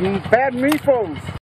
Bad meatballs.